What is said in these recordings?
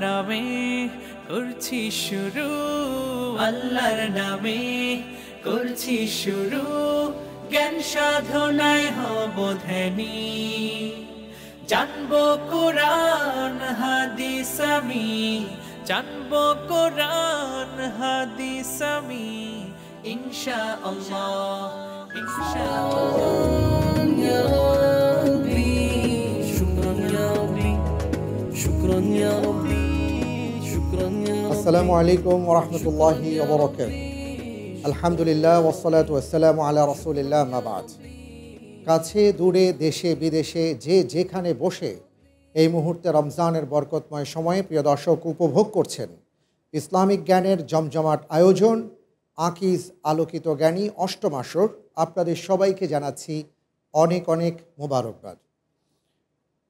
নামে করছি শুরু। আল্লাহর নামে করছি শুরু। জ্ঞান সাধনায় হব ধ্যানী। জানব কোরআন, হাদিস আমি। জানব কোরআন, হাদিস আমি। ইনশা আল্লাহ ইনশা আল্লাহ আসসালামু আলাইকুম ওরহমতুল্লাহি আলহামদুলিল্লাহ ওসলাত ওয়াসালাম আলা রসুলিল্লাহ মাবাদ কাছে, দূরে, দেশে, বিদেশে, যে যেখানে বসে এই মুহূর্তে রমজানের বরকতময় সময়ে প্রিয় দর্শক উপভোগ করছেন। ইসলামিক জ্ঞানের জমজমাট আয়োজন, আকিজ আলোকিত জ্ঞানী অষ্টম আসর, আপনাদের সবাইকে জানাচ্ছি অনেক অনেক মোবারকবাদ।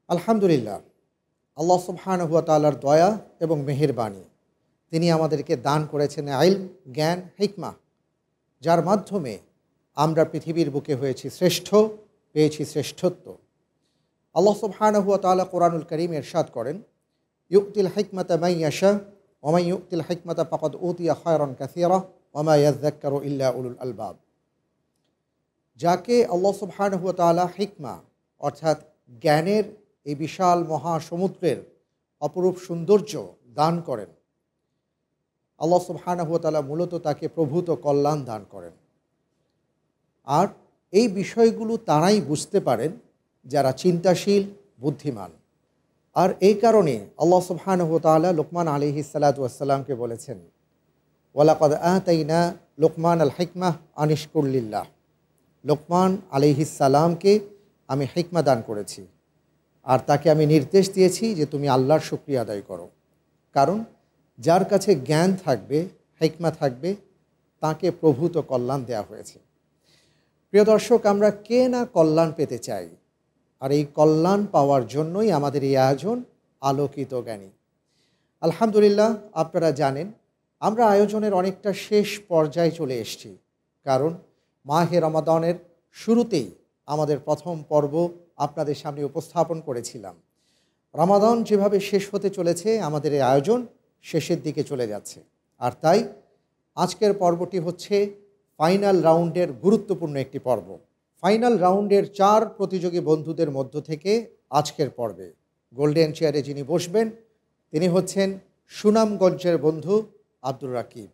আলহামদুলিল্লাহ, আল্লাহ সুবহানহুয়া তালার দয়া এবং মেহেরবাণী তিনি আমাদেরকে দান করেছেন আইল, জ্ঞান, হিকমা, যার মাধ্যমে আমরা পৃথিবীর বুকে হয়েছি শ্রেষ্ঠ, পেয়েছি শ্রেষ্ঠত্ব। আল্লাহ সুবহানহুয়া তালা কোরআনুল করিম এরশাদ করেন ইউক্তিল হিকমতা মাইয়াশা ওমাই ইউক্তিল হিকমতা পাকদ উতিয়া খয়রন কাসিরা ওমা ইয়াজ্জাক্কার ইল্লা উলুল আলবাব। যাকে আল্লাহ সুবহানহুয়া তালা হিকমা, অর্থাৎ জ্ঞানের এই বিশাল মহাসমুদ্রের অপরূপ সৌন্দর্য দান করেন। আল্লাহ সুবহানাহুতালা মূলত তাকে প্রভূত কল্যাণ দান করেন। আর এই বিষয়গুলো তারাই বুঝতে পারেন যারা চিন্তাশীল, বুদ্ধিমান। আর এই কারণে আল্লাহ সুবহানহতালা লোকমান আলিহি সালাতামকে বলেছেন, ওয়ালাকদ আহতাইনা লোকমান আল হিকমাহ আনিশকুল্লিল্লাহ লোকমান আলিহিসাল্লামকে আমি হিকমা দান করেছি। আর তাকে আমি নির্দেশ দিয়েছি যে তুমি আল্লাহর শুক্রিয়া আদায় করো। কারণ যার কাছে জ্ঞান থাকবে, হেকমা থাকবে, তাকে প্রভূত কল্যাণ দেয়া হয়েছে। প্রিয় দর্শক, আমরা কে না কল্যাণ পেতে চাই? আর এই কল্যাণ পাওয়ার জন্যই আমাদের এই আয়োজন আলোকিত জ্ঞানী। আলহামদুলিল্লাহ, আপনারা জানেন, আমরা আয়োজনের অনেকটা শেষ পর্যায়ে চলে এসেছি। কারণ মাহে রমাদানের শুরুতেই আমাদের প্রথম পর্ব আপনাদের সামনে উপস্থাপন করেছিলাম। রমাদান যেভাবে শেষ হতে চলেছে আমাদের এই আয়োজন শেষের দিকে চলে যাচ্ছে। আর তাই আজকের পর্বটি হচ্ছে ফাইনাল রাউন্ডের গুরুত্বপূর্ণ একটি পর্ব। ফাইনাল রাউন্ডের চার প্রতিযোগী বন্ধুদের মধ্য থেকে আজকের পর্বে গোল্ডেন চেয়ারে যিনি বসবেন তিনি হচ্ছেন সুনামগঞ্জের বন্ধু আব্দুর রাকিব।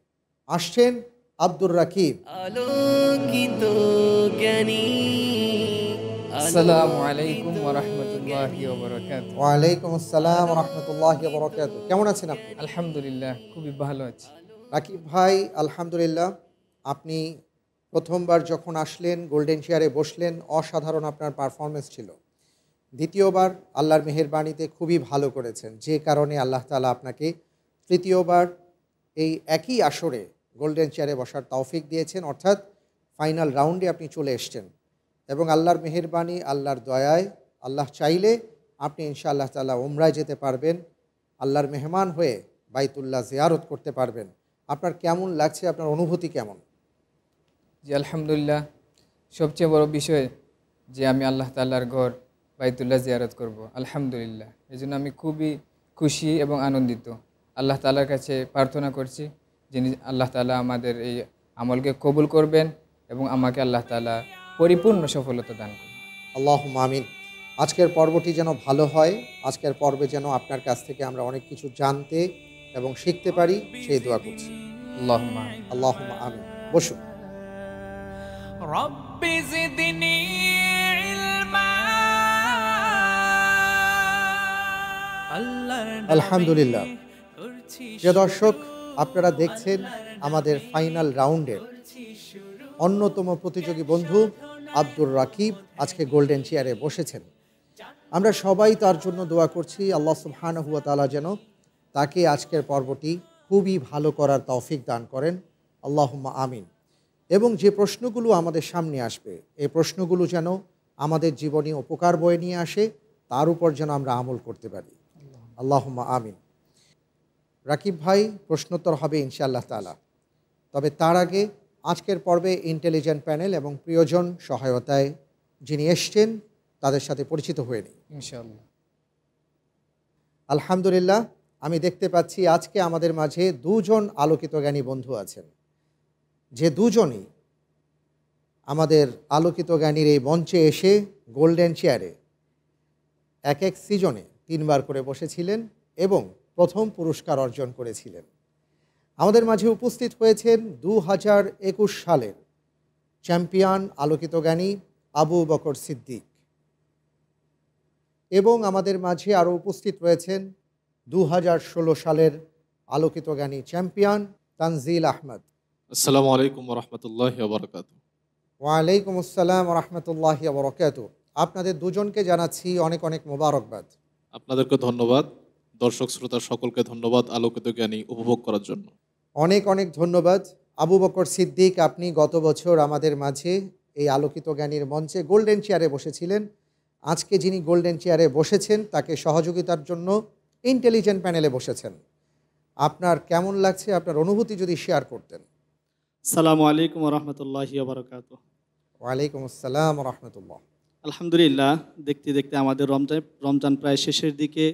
আসছেন আব্দুর রাকিব। আলোকিত জ্ঞানী আসসালামু আলাইকুম ওয়ালাইকুম আসসালাম রহমতুল্লাহ বরকাত কেমন আছেন আপনি? আলহামদুলিল্লাহ খুবই ভালো আছি। রাকিব ভাই আলহামদুলিল্লাহ আপনি প্রথমবার যখন আসলেন গোল্ডেন চেয়ারে বসলেন অসাধারণ আপনার পারফরমেন্স ছিল। দ্বিতীয়বার আল্লাহর মেহেরবাণীতে খুবই ভালো করেছেন। যে কারণে আল্লাহ তালা আপনাকে তৃতীয়বার এই একই আসরে গোল্ডেন চেয়ারে বসার তৌফিক দিয়েছেন। অর্থাৎ ফাইনাল রাউন্ডে আপনি চলে এসছেন। এবং আল্লাহর মেহেরবাণী আল্লাহর দয়ায় আল্লাহ চাইলে আপনি ইনশাআল্লাহ তালা ওমরায় যেতে পারবেন আল্লাহর মেহমান হয়ে বাইতুল্লাহ জিয়ারত করতে পারবেন। আপনার কেমন লাগছে? আপনার অনুভূতি কেমন? জি আলহামদুলিল্লাহ। সবচেয়ে বড় বিষয় যে আমি আল্লাহ তাল্লাহর ঘর বাইতুল্লাহ জিয়ারত করব আলহামদুলিল্লাহ। এই জন্য আমি খুবই খুশি এবং আনন্দিত। আল্লাহ তালার কাছে প্রার্থনা করছি যিনি আল্লাহ তালা আমাদের এই আমলকে কবুল করবেন এবং আমাকে আল্লাহ তালা পরিপূর্ণ সফলতা দান করবেন আল্লাহ মামিন আজকের পর্বটি যেন ভালো হয় আজকের পর্বে যেন আপনার কাছ থেকে আমরা অনেক কিছু জানতে এবং শিখতে পারি সেই দোয়া করছি। আল্লাহ আল্লাহ আমি বসুন। আলহামদুলিল্লাহ। যে দর্শক আপনারা দেখছেন আমাদের ফাইনাল রাউন্ডের অন্যতম প্রতিযোগী বন্ধু আব্দুর রাকিব আজকে গোল্ডেন চেয়ারে বসেছেন। আমরা সবাই তার জন্য দোয়া করছি। আল্লাহ সুবহানাহু ওয়া তাআলা যেন তাকে আজকের পর্বটি খুবই ভালো করার তৌফিক দান করেন। আল্লাহুম্মা আমিন। এবং যে প্রশ্নগুলো আমাদের সামনে আসবে, এই প্রশ্নগুলো যেন আমাদের জীবনে উপকার বয়ে নিয়ে আসে, তার উপর যেন আমরা আমল করতে পারি। আল্লাহুম্মা আমিন। রাকিব ভাই, প্রশ্নোত্তর হবে ইনশাআল্লাহ তালা তবে তার আগে আজকের পর্বে ইন্টেলিজেন্ট প্যানেল এবং প্রিয়জন সহায়তায় যিনি এসছেন তাদের সাথে পরিচিত হয়ে নিই। ইনশাআল্লাহ। আলহামদুলিল্লাহ আমি দেখতে পাচ্ছি আজকে আমাদের মাঝে দুজন আলোকিত জ্ঞানী বন্ধু আছেন। যে দুজনই আমাদের আলোকিত জ্ঞানীর এই মঞ্চে এসে গোল্ডেন চেয়ারে এক এক সিজনে তিনবার করে বসেছিলেন এবং প্রথম পুরস্কার অর্জন করেছিলেন। আমাদের মাঝে উপস্থিত হয়েছেন দু হাজার একুশ সালের চ্যাম্পিয়ন আলোকিত জ্ঞানী আবু বকর সিদ্দিক। এবং আমাদের মাঝে আরও উপস্থিত রয়েছেন দু হাজার ষোলো সালের আলোকিত জ্ঞানী চ্যাম্পিয়ন তানজিল আহমদ। আসসালামু আলাইকুম রহমতুল্লাহ বরকাত ওয়ালাইকুম আসসালাম রহমতুল্লাহ বরকাত আপনাদের দুজনকে জানাচ্ছি অনেক অনেক মোবারকবাদ। আপনাদেরকে ধন্যবাদ। দর্শক শ্রোতা সকলকে ধন্যবাদ আলোকিত জ্ঞানী উপভোগ করার জন্য। অনেক অনেক ধন্যবাদ। আবু বকর সিদ্দিক আপনি গত বছর আমাদের মাঝে এই আলোকিত জ্ঞানীর মঞ্চে গোল্ডেন চেয়ারে বসেছিলেন। আজকে যিনি গোল্ডেন চেয়ারে বসেছেন তাকে সহযোগিতার জন্য ইন্টেলিজেন্ট প্যানেলে বসেছেন। আপনার কেমন লাগছে? আপনার অনুভূতি যদি শেয়ার করতেন। সালামু আলাইকুম রহমতুল্লাহ বারকাত ওয়ালাইকুম আসসালাম রহমতুল্লাহ আলহামদুলিল্লাহ দেখতে দেখতে আমাদের রমজান রমজান প্রায় শেষের দিকে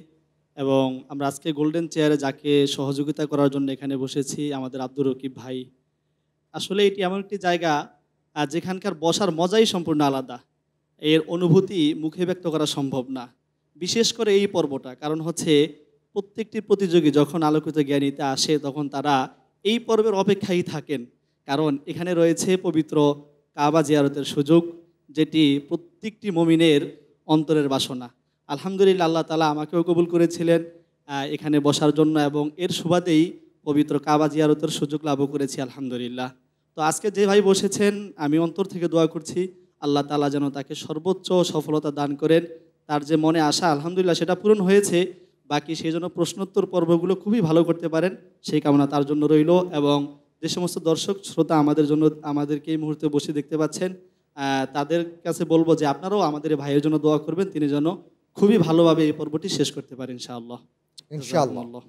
এবং আমরা আজকে গোল্ডেন চেয়ারে যাকে সহযোগিতা করার জন্য এখানে বসেছি আমাদের আব্দুর রকিব ভাই। আসলে এটি এমন একটি জায়গা যেখানকার বসার মজাই সম্পূর্ণ আলাদা। এর অনুভূতি মুখে ব্যক্ত করা সম্ভব না। বিশেষ করে এই পর্বটা, কারণ হচ্ছে প্রত্যেকটি প্রতিযোগী যখন আলোকিত জ্ঞানীতে আসে, তখন তারা এই পর্বের অপেক্ষায় থাকেন। কারণ এখানে রয়েছে পবিত্র কাবা জিয়ারতের সুযোগ, যেটি প্রত্যেকটি মমিনের অন্তরের বাসনা। আলহামদুলিল্লাহ, আল্লাহ তালা আমাকেও কবুল করেছিলেন এখানে বসার জন্য এবং এর সুবাদেই পবিত্র কাবা জিয়ারতের সুযোগ লাভও করেছি, আলহামদুলিল্লাহ। তো আজকে যে ভাই বসেছেন, আমি অন্তর থেকে দোয়া করছি আল্লাহ তালা যেন তাকে সর্বোচ্চ সফলতা দান করেন। তার যে মনে আশা আলহামদুলিল্লাহ সেটা পূরণ হয়েছে। বাকি সেই জন্য প্রশ্নোত্তর পর্বগুলো খুবই ভালো করতে পারেন। সেই কামনা তার জন্য রইল এবং যে সমস্ত দর্শক শ্রোতা আমাদের জন্য আমাদেরকে এই মুহূর্তে বসে দেখতে পাচ্ছেন তাদের কাছে বলব যে আপনারাও আমাদের ভাইয়ের জন্য দোয়া করবেন। তিনি যেন খুবই ভালোভাবে এই পর্বটি শেষ করতে পারেন ইনশাআল্লাহ। ইনশাআল্লাহ।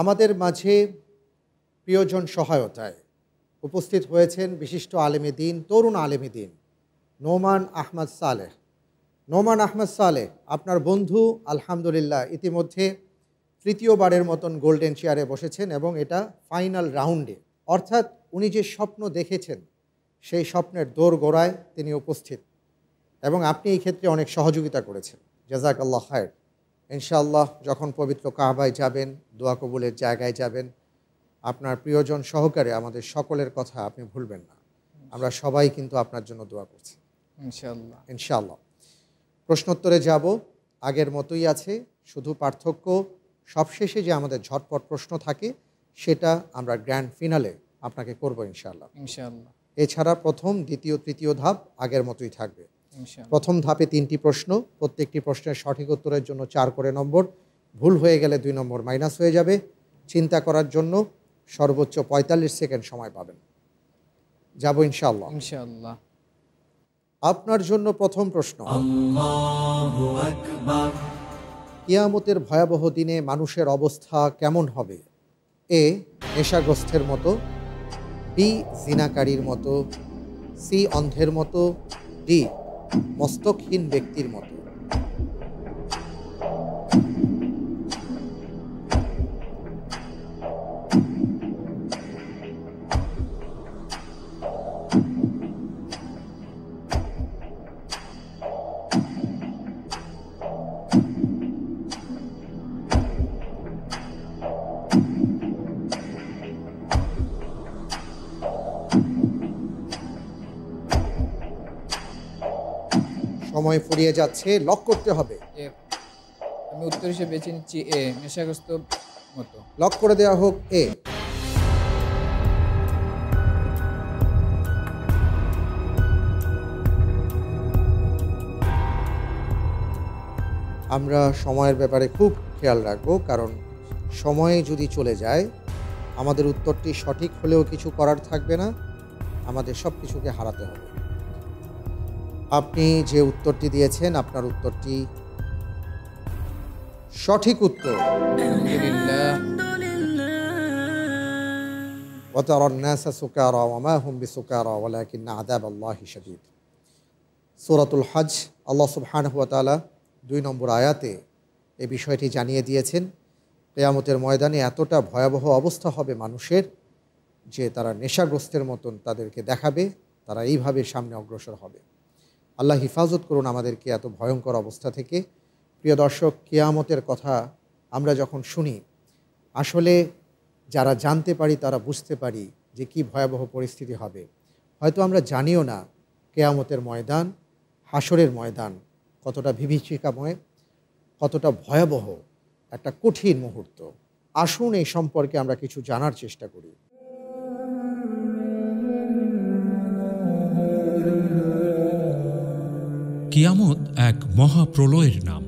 আমাদের মাঝে প্রিয়জন সহায়তায় উপস্থিত হয়েছেন বিশিষ্ট আলেমী দিন তরুণ আলেমী দিন। নোমান আহমদ সালেহ। নোমান আহমদ সালেহ, আপনার বন্ধু, আলহামদুলিল্লাহ, ইতিমধ্যে তৃতীয়বারের মতন গোল্ডেন চেয়ারে বসেছেন এবং এটা ফাইনাল রাউন্ডে। অর্থাৎ উনি যে স্বপ্ন দেখেছেন, সেই স্বপ্নের দোর গোড়ায় তিনি উপস্থিত এবং আপনি এই ক্ষেত্রে অনেক সহযোগিতা করেছেন। জাজাক আল্লাহ খায়ের। ইনশাআল্লাহ যখন পবিত্র কাহবায় যাবেন, দোয়া কবুলের জায়গায় যাবেন, আপনার প্রিয়জন সহকারে আমাদের সকলের কথা আপনি ভুলবেন না। আমরা সবাই কিন্তু আপনার জন্য দোয়া করছি। ইনশাল্লাহ ইনশাআল্লাহ। প্রশ্নোত্তরে যাব আগের মতোই আছে শুধু পার্থক্য সবশেষে যে আমাদের ঝটপট প্রশ্ন থাকে সেটা আমরা গ্র্যান্ড ফিনালে আপনাকে করব ইনশাল্লাহ ইনশাল্লাহ এছাড়া প্রথম দ্বিতীয় তৃতীয় ধাপ আগের মতোই থাকবে। প্রথম ধাপে তিনটি প্রশ্ন প্রত্যেকটি প্রশ্নের সঠিক উত্তরের জন্য চার করে নম্বর। ভুল হয়ে গেলে দুই নম্বর মাইনাস হয়ে যাবে। চিন্তা করার জন্য সর্বোচ্চ পঁয়তাল্লিশ সেকেন্ড সময় পাবেন। যাব ইনশাল্লাহ ইনশাল্লাহ আপনার জন্য প্রথম প্রশ্ন। ইয়ামতের ভয়াবহ দিনে মানুষের অবস্থা কেমন হবে? এ নেশাগ্রস্থের মতো। বি জিনাকারীর মতো। সি অন্ধের মতো। ডি মস্তকহীন ব্যক্তির মতো। সময় ফুরিয়ে যাচ্ছে লক করতে হবে। আমি উত্তর হিসেবে বেছে নিচ্ছি এ নেশাগ্রস্ত মতো। লক করে দেওয়া হোক এ। আমরা সময়ের ব্যাপারে খুব খেয়াল রাখব কারণ সময়ে যদি চলে যায় আমাদের উত্তরটি সঠিক হলেও কিছু করার থাকবে না আমাদের সব কিছুকে হারাতে হবে। আপনি যে উত্তরটি দিয়েছেন আপনার উত্তরটি সঠিক উত্তর। সুরাতুল হজ আল্লাহ সুবহান হুয়াতালা দুই নম্বর আয়াতে এই বিষয়টি জানিয়ে দিয়েছেন কেয়ামতের ময়দানে এতটা ভয়াবহ অবস্থা হবে মানুষের যে তারা নেশাগ্রস্তের মতন তাদেরকে দেখাবে তারা এইভাবে সামনে অগ্রসর হবে। আল্লাহ হিফাজত করুন আমাদেরকে এত ভয়ঙ্কর অবস্থা থেকে। প্রিয় দর্শক, কেয়ামতের কথা আমরা যখন শুনি, আসলে যারা জানতে পারি, তারা বুঝতে পারি যে কি ভয়াবহ পরিস্থিতি হবে। হয়তো আমরা জানিও না কেয়ামতের ময়দান হাসরের ময়দান কতটা বিভীষিকাময়, কতটা ভয়াবহ, একটা কঠিন মুহূর্ত। আসুন এই সম্পর্কে আমরা কিছু জানার চেষ্টা করি। কিয়ামত এক মহাপ্রলয়ের নাম।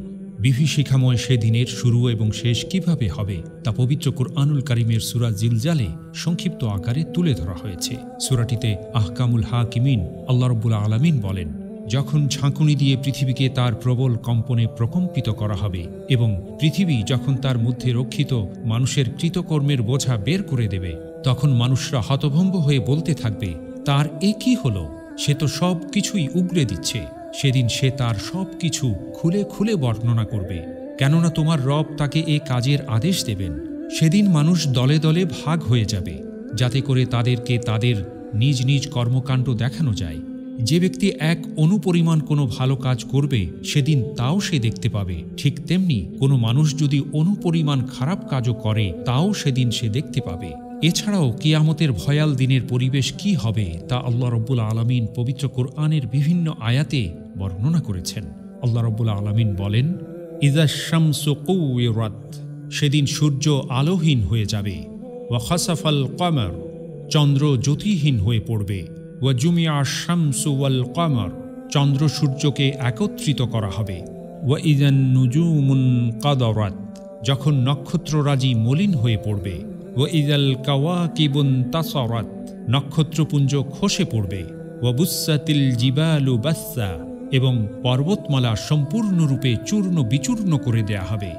বিভীষিকাময় সেদিনের শুরু এবং শেষ কীভাবে হবে তা পবিত্র কোরআনুল কারিমের সুরা জিলজালে সংক্ষিপ্ত আকারে তুলে ধরা হয়েছে। সুরাটিতে আহকামুল হাকিমিন আল্লাহ রব্বুল আলমিন বলেন, যখন ঝাঁকুনি দিয়ে পৃথিবীকে তার প্রবল কম্পনে প্রকম্পিত করা হবে এবং পৃথিবী যখন তার মধ্যে রক্ষিত মানুষের কৃতকর্মের বোঝা বের করে দেবে, তখন মানুষরা হতভম্ব হয়ে বলতে থাকবে, তার এ কি হলো? সে তো সব কিছুই উগরে দিচ্ছে সেদিন সে তার সব কিছু খুলে খুলে বর্ণনা করবে। কেননা তোমার রব তাকে এ কাজের আদেশ দেবেন। সেদিন মানুষ দলে দলে ভাগ হয়ে যাবে, যাতে করে তাদেরকে তাদের নিজ নিজ কর্মকাণ্ড দেখানো যায়। যে ব্যক্তি এক অনুপরিমাণ কোনো ভালো কাজ করবে, সেদিন তাও সে দেখতে পাবে। ঠিক তেমনি কোনো মানুষ যদি অনুপরিমাণ খারাপ কাজও করে, তাও সেদিন সে দেখতে পাবে। এছাড়াও কিয়ামতের ভয়াল দিনের পরিবেশ কি হবে তা আল্লাহ রব্বুল আলমিন পবিত্র কোরআনের বিভিন্ন আয়াতে বর্ণনা করেছেন। আল্লাহ রব্বুল আলমিন বলেন ইজাশামসুকুরাত সেদিন সূর্য আলোহীন হয়ে যাবে। ওয়া খাসাফাল কমর চন্দ্র জ্যোতিহীন হয়ে পড়বে। ওয়া জুমিয়া শামসু ওয়াল কমর চন্দ্র সূর্যকে একত্রিত করা হবে। ওয়া ইজান নুজুমুন কাদরাত যখন নক্ষত্ররাজি মলিন হয়ে পড়বে। ও ইজাল কাওয়া তাসরাত, নক্ষত্রপুঞ্জ খসে পড়বে ওয়াবুসাতিল জিবালু বাস্সা, এবং পর্বতমালা সম্পূর্ণরূপে চূর্ণ বিচূর্ণ করে দেয়া হবে।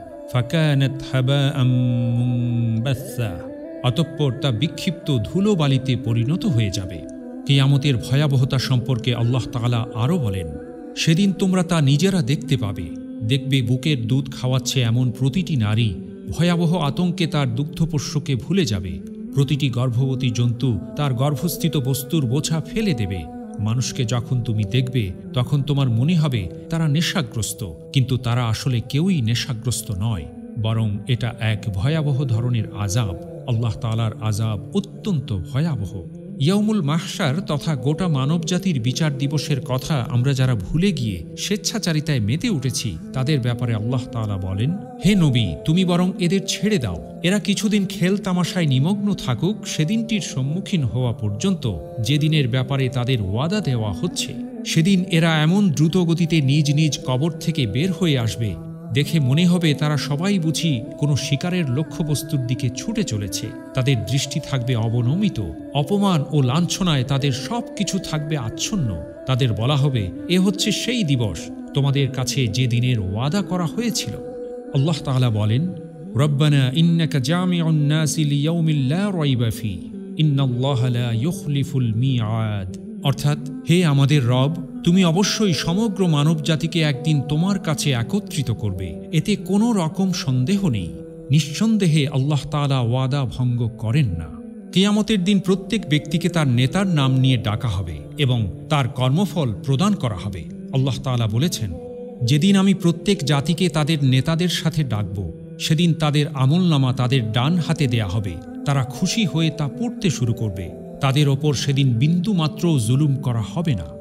অতঃপর তা বিক্ষিপ্ত ধুলোবালিতে পরিণত হয়ে যাবে। কেয়ামতের ভয়াবহতা সম্পর্কে আল্লাহ তাআলা আরও বলেন, সেদিন তোমরা তা নিজেরা দেখতে পাবে। দেখবে বুকের দুধ খাওয়াচ্ছে এমন প্রতিটি নারী ভয়াবহ আতঙ্কে তার দুগ্ধপোষ্যকে ভুলে যাবে। প্রতিটি গর্ভবতী জন্তু তার গর্ভস্থিত বস্তুর বোঝা ফেলে দেবে। মানুষকে যখন তুমি দেখবে, তখন তোমার মনে হবে, তারা নেশাগ্রস্ত। কিন্তু তারা আসলে কেউই নেশাগ্রস্ত নয়, বরং এটা এক ভয়াবহ ধরনের আজাব আল্লাহ তালার আজাব অত্যন্ত ভয়াবহ। ইয়ামুল মাহসার তথা গোটা মানবজাতির বিচার দিবসের কথা আমরা যারা ভুলে গিয়ে স্বেচ্ছাচারিতায় মেতে উঠেছি, তাদের ব্যাপারে আল্লাহ তাআলা বলেন, হে নবী, তুমি বরং এদের ছেড়ে দাও। এরা কিছুদিন খেল তামাশায় নিমগ্ন থাকুক, সেদিনটির সম্মুখীন হওয়া পর্যন্ত যেদিনের ব্যাপারে তাদের ওয়াদা দেওয়া হচ্ছে, সেদিন এরা এমন দ্রুত গতিতে নিজ নিজ কবর থেকে বের হয়ে আসবে দেখে মনে হবে তারা সবাই বুঝি কোনো শিকারের লক্ষ্যবস্তুর দিকে ছুটে চলেছে। তাদের দৃষ্টি থাকবে অবনমিত, অপমান ও লাঞ্ছনায় তাদের সব কিছু থাকবে আচ্ছন্ন। তাদের বলা হবে, এ হচ্ছে সেই দিবস, তোমাদের কাছে যে দিনের ওয়াদা করা হয়েছিল। আল্লাহ তাআলা বলেন, রব্বানা নাসি লিয়াউমিল লা অর্থাৎ, হে আমাদের রব তুমি অবশ্যই সমগ্র মানব জাতিকে একদিন তোমার কাছে একত্রিত করবে। এতে কোনো রকম সন্দেহ নেই। নিঃসন্দেহে আল্লাহ তাআলা ওয়াদা ভঙ্গ করেন না। কেয়ামতের দিন প্রত্যেক ব্যক্তিকে তার নেতার নাম নিয়ে ডাকা হবে এবং তার কর্মফল প্রদান করা হবে। আল্লাহ তাআলা বলেছেন, যেদিন আমি প্রত্যেক জাতিকে তাদের নেতাদের সাথে ডাকব, সেদিন তাদের আমলনামা তাদের ডান হাতে দেয়া হবে। তারা খুশি হয়ে তা পড়তে শুরু করবে। তাদের ওপর সেদিন বিন্দু মাত্র জুলুম করা হবে না।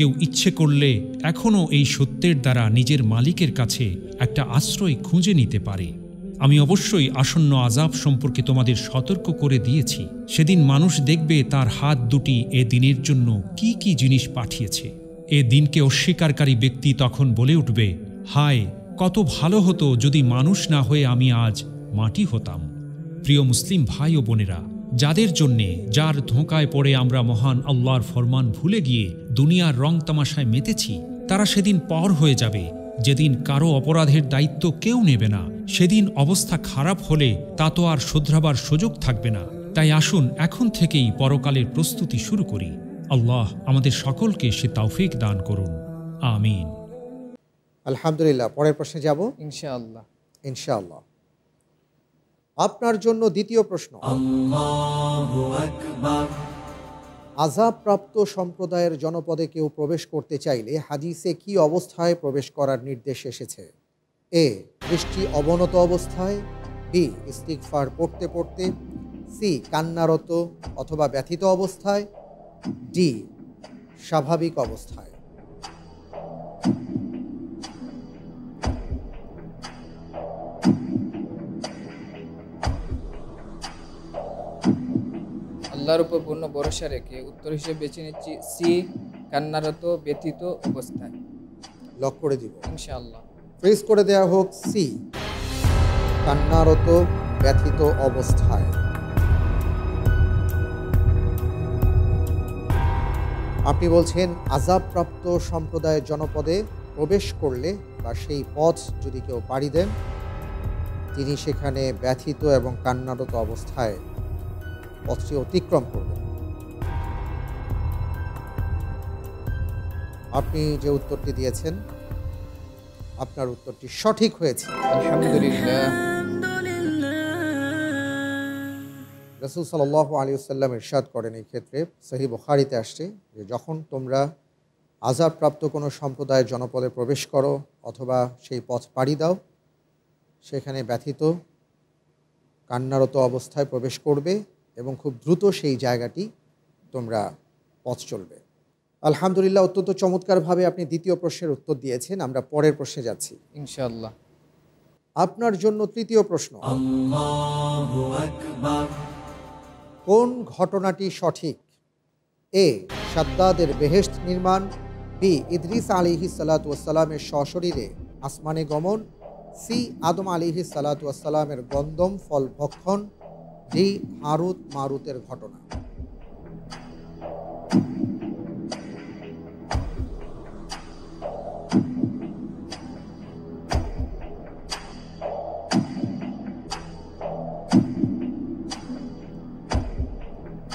কেউ ইচ্ছে করলে এখনও এই সত্যের দ্বারা নিজের মালিকের কাছে একটা আশ্রয় খুঁজে নিতে পারে। আমি অবশ্যই আসন্ন আজাব সম্পর্কে তোমাদের সতর্ক করে দিয়েছি। সেদিন মানুষ দেখবে তার হাত দুটি এ দিনের জন্য কি কি জিনিস পাঠিয়েছে। এ দিনকে অস্বীকারী ব্যক্তি তখন বলে উঠবে, হায়, কত ভালো হতো যদি মানুষ না হয়ে আমি আজ মাটি হতাম। প্রিয় মুসলিম ভাই ও বোনেরা যাদের জন্যে যার ধোঁকায় পড়ে আমরা মহান আল্লাহর ফরমান ভুলে গিয়ে দুনিয়ার রং তামাশায় মেতেছি তারা সেদিন পর হয়ে যাবে। যেদিন কারও অপরাধের দায়িত্ব কেউ নেবে না সেদিন অবস্থা খারাপ হলে তা তো আর শোধরাবার সুযোগ থাকবে না। তাই আসুন এখন থেকেই পরকালের প্রস্তুতি শুরু করি। আল্লাহ আমাদের সকলকে সে তাওফিক দান করুন। আমিন। আলহামদুলিল্লাহ পরের প্রশ্নে যাব? ইনশাআল্লাহ। ইনশাআল্লাহ। আপনার জন্য দ্বিতীয় প্রশ্ন। আজাবপ্রাপ্ত সম্প্রদায়ের জনপদে কেউ প্রবেশ করতে চাইলে হাদিসে কি অবস্থায় প্রবেশ করার নির্দেশ এসেছে? এ দৃষ্টি অবনত অবস্থায়। বি ইস্তিকফার পড়তে পড়তে। সি কান্নারত অথবা ব্যথিত অবস্থায়। ডি স্বাভাবিক অবস্থায়। আল্লাহর উপর পূর্ণ ভরসা রেখে উত্তর হিসেবে বেছে নিচ্ছি সি কান্নারত ব্যথিত অবস্থায়। লক করে দিব। ইনশাআল্লাহ। ফ্রিজ করে দেয়া হোক সি কান্নারত ব্যথিত অবস্থায়। আপনি বলছেন আজাবপ্রাপ্ত সম্প্রদায়ের জনপদে প্রবেশ করলে বা সেই পথ যদি কেউ পাড়ি দেন তিনি সেখানে ব্যথিত এবং কান্নারত অবস্থায় পথটি অতিক্রম করবেন আপনি যে উত্তরটি দিয়েছেন আপনার উত্তরটি সঠিক হয়েছে। আলহামদুলিল্লাহ। রসুল সাল আলী সাল্লাম ইরশাদ করেন এই ক্ষেত্রে। সহি বুখারিতে আসছে যে যখন তোমরা আজাবপ্রাপ্ত কোনো সম্প্রদায়ের জনপদে প্রবেশ করো অথবা সেই পথ পাড়ি দাও সেখানে ব্যথিত কান্নারত অবস্থায় প্রবেশ করবে এবং খুব দ্রুত সেই জায়গাটি তোমরা পথ চলবে। আলহামদুলিল্লাহ অত্যন্ত চমৎকারভাবে আপনি দ্বিতীয় প্রশ্নের উত্তর দিয়েছেন আমরা পরের প্রশ্নে যাচ্ছি। ইনশাল্লাহ আপনার জন্য তৃতীয় প্রশ্ন। কোন ঘটনাটি সঠিক? এ সাদ্দাদের বেহেশত নির্মাণ। বি ইদ্রিস আলিহি সালাতামের সশরীরে আসমানে গমন। সি আদম আলিহি সালাতামের গন্দম ফল ভক্ষণ। ডি হারুত মারুতের ঘটনা।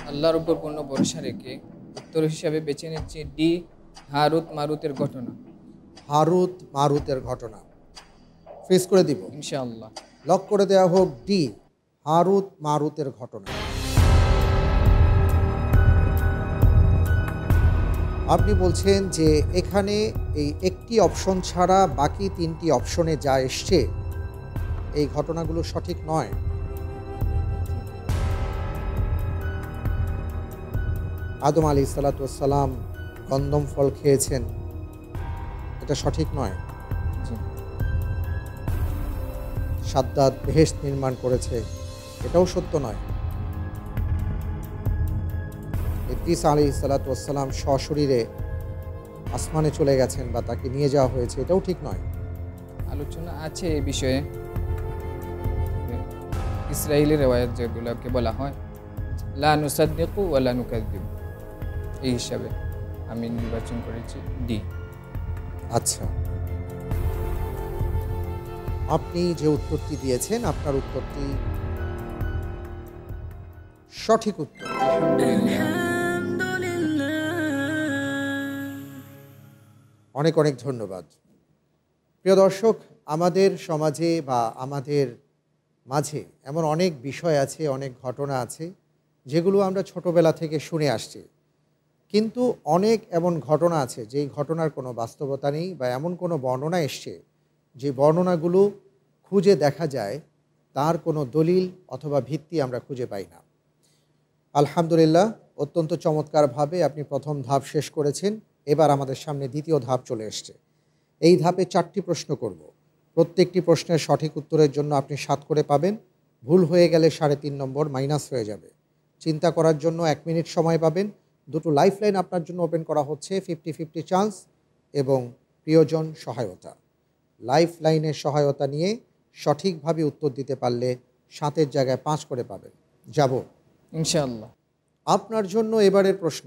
আল্লাহর উপর পূর্ণ ভরসা রেখে উত্তর হিসাবে বেছে নিচ্ছে ডি হারুত মারুতের ঘটনা। হারুত মারুতের ঘটনা। ফেস করে দিব। ইনশাআল্লাহ। লক করে দেওয়া হোক ডি। হারুত মারুতের ঘটনা। আপনি বলছেন যে এখানে এই একটি অপশন ছাড়া বাকি তিনটি অপশনে যা এসছে এই ঘটনাগুলো সঠিক নয়। আদম আলী সালাতাম গন্দম ফল খেয়েছেন। এটা সঠিক নয়। সাদ্দাত বেহেশত নির্মাণ করেছে। এটাও সত্য নয়। ইদ্রিস আলী সালাতাম সশরীরে আসমানে চলে গেছেন বা তাকে নিয়ে যাওয়া হয়েছে এটাও ঠিক নয়। আলোচনা আছে এই বিষয়ে। ইসরায়েলি রেওয়ায়ত যেগুলোকে বলা হয় লা নুসাদ্দিকু ওয়া লা নুকাদ্দিবু। এই হিসাবে আমি নির্বাচন করেছি ডি আচ্ছা। আপনি যে উত্তরটি দিয়েছেন আপনার উত্তরটি সঠিক উত্তর। অনেক অনেক ধন্যবাদ। প্রিয় দর্শক আমাদের সমাজে বা আমাদের মাঝে এমন অনেক বিষয় আছে অনেক ঘটনা আছে যেগুলো আমরা ছোটবেলা থেকে শুনে আসছি। কিন্তু অনেক এমন ঘটনা আছে যেই ঘটনার কোনো বাস্তবতা নেই বা এমন কোনো বর্ণনা এসছে যে বর্ণনাগুলো খুঁজে দেখা যায় তার কোনো দলিল অথবা ভিত্তি আমরা খুঁজে পাই না। আলহামদুলিল্লাহ, অত্যন্ত চমৎকারভাবে আপনি প্রথম ধাপ শেষ করেছেন, এবার আমাদের সামনে দ্বিতীয় ধাপ চলে এসছে। এই ধাপে চারটি প্রশ্ন করব। প্রত্যেকটি প্রশ্নের সঠিক উত্তরের জন্য আপনি সাত করে পাবেন, ভুল হয়ে গেলে সাড়ে তিন নম্বর মাইনাস হয়ে যাবে। চিন্তা করার জন্য এক মিনিট সময় পাবেন, দুটো লাইফ লাইন আপনার জন্য ওপেন করা হচ্ছে, ফিফটি ফিফটি চান্স এবং প্রিয়জন সহায়তা। লাইফ লাইনের সহায়তা নিয়ে সঠিকভাবে উত্তর দিতে পারলে সাতের জায়গায় পাঁচ করে পাবেন। যাব। ইনশাআল্লাহ। আপনার জন্য এবারের প্রশ্ন।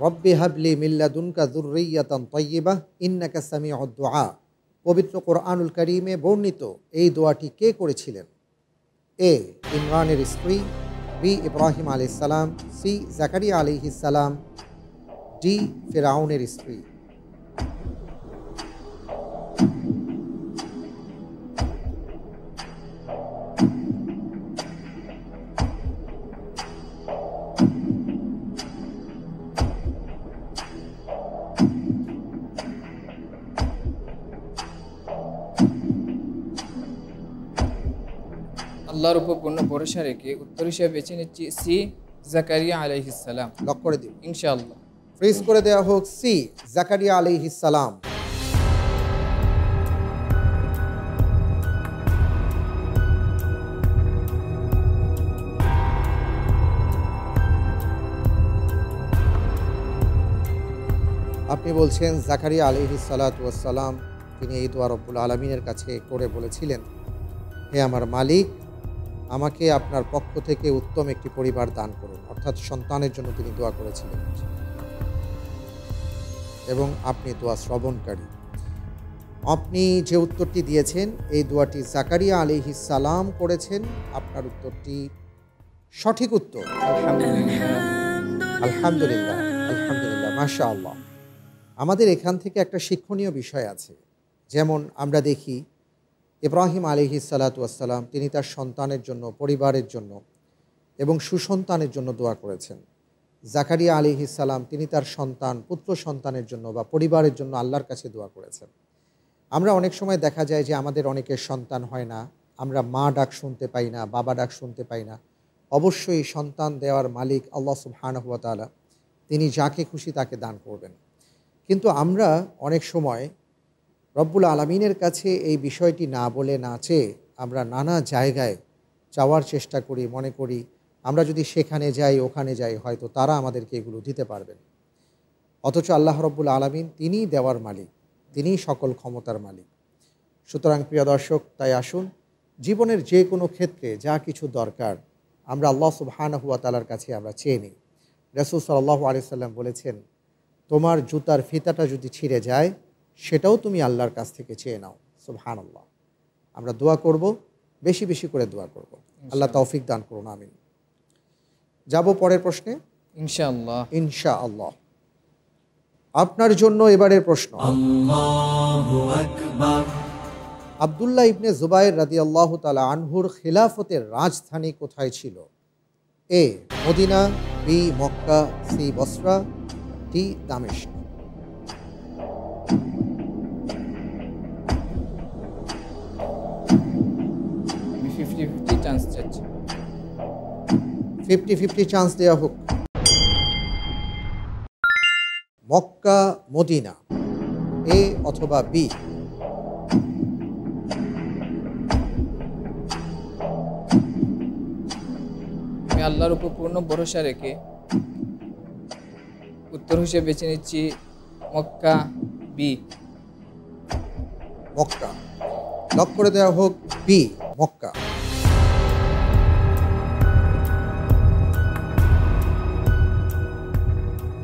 রব্বি হাবলি মিল্লাদুনকা যুররিয়াতান তাইয়্যিবাহ ইন্নাকা সামিউদ দুআ। পবিত্র কোরআনুল করিমে বর্ণিত এই দোয়াটি কে করেছিলেন? এ ইমরানের স্ত্রী বি ইব্রাহিম আলাইহিস সালাম সি জাকারিয়া আলাইহিস সালাম ডি ফেরাউনের স্ত্রী। আল্লাহর উপর পূর্ণ ভরসা রেখে উত্তর হিসেবে বেছে নিচ্ছি সি জাকারিয়া আলাইহিসসালাম লক করে দিন ইনশাআল্লাহ। ফ্রিজ করে দেওয়া হোক সি জাকারিয়া আলাইহিস সালাম। আপনি বলছেন জাকারিয়া আলহি সালাতাম তিনি এই দোয়া রব্বুল আলমিনের কাছে করে বলেছিলেন হে আমার মালিক আমাকে আপনার পক্ষ থেকে উত্তম একটি পরিবার দান করুন। অর্থাৎ সন্তানের জন্য তিনি দোয়া করেছিলেন। এবং আপনি দোয়া শ্রবণকারী। আপনি যে উত্তরটি দিয়েছেন এই দোয়াটি জাকারিয়া আলিহিস সালাম করেছেন। আপনার উত্তরটি সঠিক উত্তর। আলহামদুলিল্লাহ। আলহামদুলিল্লাহ আলহামদুলিল্লাহ মাশা আল্লাহ আমাদের এখান থেকে একটা শিক্ষণীয় বিষয় আছে। যেমন আমরা দেখি ইব্রাহিম আলিহি সালাতাম তিনি তার সন্তানের জন্য, পরিবারের জন্য এবং সুসন্তানের জন্য দোয়া করেছেন। জাকারিয়া আলিহি সালাম তিনি তার সন্তান, পুত্র সন্তানের জন্য বা পরিবারের জন্য আল্লাহর কাছে দোয়া করেছেন। আমরা অনেক সময় দেখা যায় যে আমাদের অনেকের সন্তান হয় না, আমরা মা ডাক শুনতে পাই না, বাবা ডাক শুনতে পাই না। অবশ্যই সন্তান দেওয়ার মালিক আল্লাহ সুবহানাহু তাআলা, তিনি যাকে খুশি তাকে দান করবেন। কিন্তু আমরা অনেক সময় রব্বুল আলমিনের কাছে এই বিষয়টি না বলে না চেয়ে আমরা নানা জায়গায় যাওয়ার চেষ্টা করি, মনে করি, আমরা যদি সেখানে যাই, ওখানে যাই, হয়তো তারা আমাদেরকে এগুলো দিতে পারবেন। অথচ আল্লাহ রব্বুল আলমিন তিনিই দেওয়ার মালিক, তিনিই সকল ক্ষমতার মালিক। সুতরাং প্রিয় দর্শক, তাই আসুন, জীবনের যে কোনো ক্ষেত্রে যা কিছু দরকার, আমরা আল্লাহ সুবহানাহুয়া তালার কাছে আমরা চেয়ে নিই। রসুল সাল্লাহ আলিয়াল্লাম বলেছেন, তোমার জুতার ফিতাটা যদি ছিঁড়ে যায় সেটাও তুমি আল্লাহর কাছ থেকে চেয়ে নাও। সুবহান আল্লাহ আমরা দোয়া করব বেশি বেশি করে দোয়া করব। আল্লাহ তৌফিক দান করুন আমিন। যাব পরের প্রশ্নে? ইনশাআল্লাহ। ইনশা আল্লাহ আপনার জন্য এবারের প্রশ্ন। আবদুল্লাহ ইবনে জুবাইর রাদি আল্লাহ তালা আনহুর খিলাফতের রাজধানী কোথায় ছিল? A Medina B Makkah C Basra D দামেস্ক। Chance fifty fifty chance দেওয়া হোক। মক্কা, মদিনা, এ অথবা বি। আমি আল্লাহর উপর পূর্ণ ভরসা রেখে উত্তর হিসেবে বেছে নিচ্ছি মক্কা, বি। মক্কা। লক করে দেওয়া হোক, বি, মক্কা।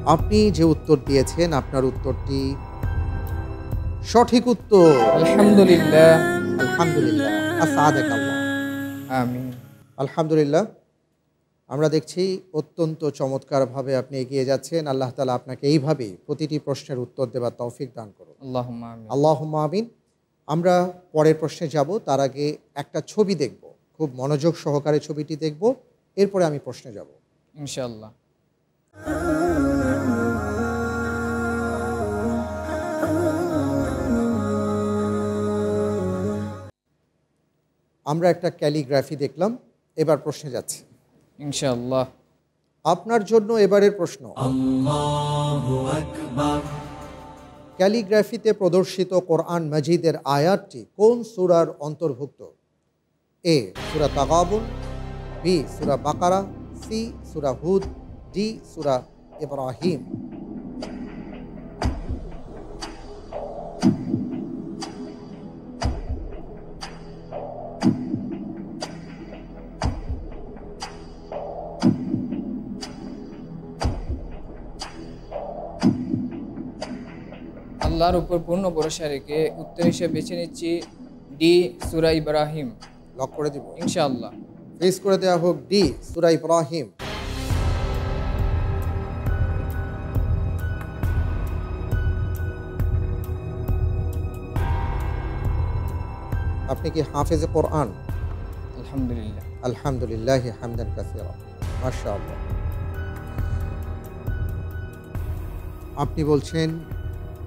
আপনি যে উত্তর দিয়েছেন আপনার উত্তরটি সঠিক উত্তর। আলহামদুলিল্লাহ। আলহামদুলিল্লাহ। আসাদেক আলহামদুলিল্লাহ। আমরা দেখছি অত্যন্ত চমৎকারভাবে আপনি এগিয়ে যাচ্ছেন। আল্লাহ তালা আপনাকে এইভাবেই প্রতিটি প্রশ্নের উত্তর দেবার তৌফিক দান করুন। আল্লাহ আল্লাহ আমিন। আমরা পরের প্রশ্নে যাব। তার আগে একটা ছবি দেখব। খুব মনোযোগ সহকারে ছবিটি দেখব। এরপরে আমি প্রশ্নে যাব। ইনশাআল্লাহ। আমরা একটা ক্যালিগ্রাফি দেখলাম এবার প্রশ্নে যাচ্ছি। ইনশাল্লাহ আপনার জন্য এবারের প্রশ্ন। ক্যালিগ্রাফিতে প্রদর্শিত কোরআন মজিদের আয়াতটি কোন সুরার অন্তর্ভুক্ত? এ সুরা তাগাবুন বি সুরা বাকারা সি সুরা হুদ ডি সুরা ইব্রাহিম। আল্লাহর উপর পূর্ণ ভরসা রেখে উত্তর হিসেবে বেছে নিচ্ছি ডি সুরা ইব্রাহিম। লক করে দিব। ইনশাআল্লাহ। ফ্রিজ করে দেওয়া হোক ডি সুরা ইব্রাহিম। আপনি কি হাফেজে কোরআন? আলহামদুলিল্লাহ। আলহামদুলিল্লাহ হামদান কাসিরা। মাশাআল্লাহ। আপনি বলছেন